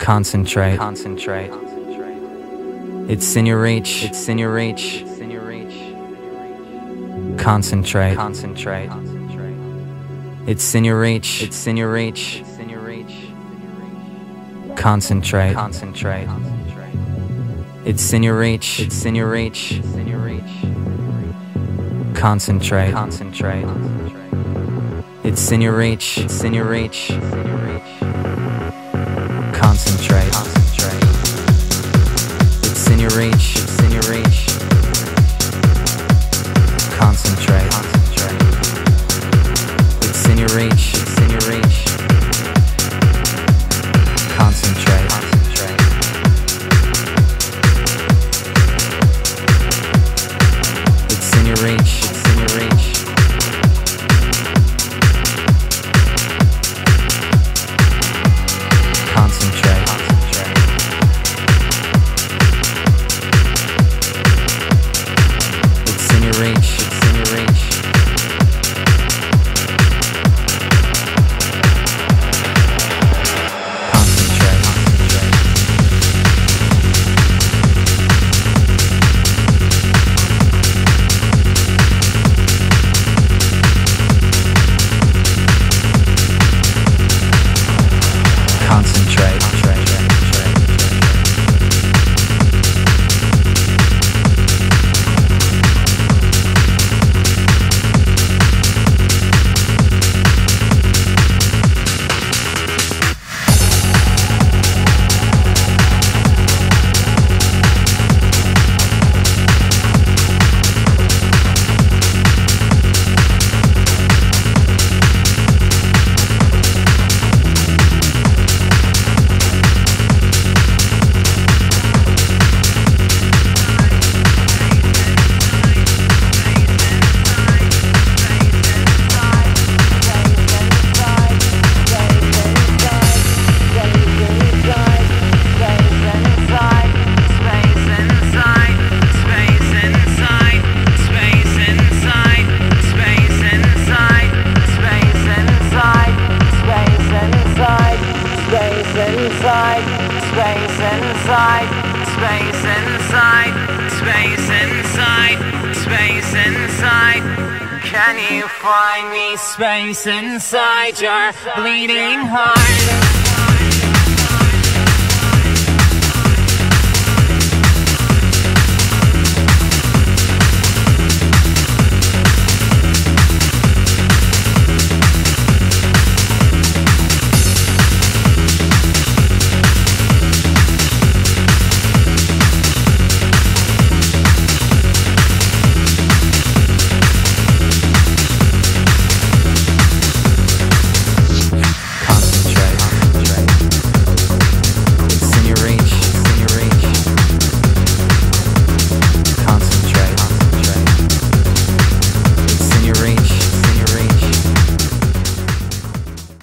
Concentrate. Concentrate. It's in your reach. It's in your reach. Concentrate. Concentrate. It's in your reach. It's in your reach. Concentrate. Concentrate. It's in your reach. It's in your reach. Concentrate. Concentrate. It's in your reach. It's in your reach. Concentrate. It's in Inside, space inside, space inside, space inside, space inside. Can you find me space inside your bleeding heart?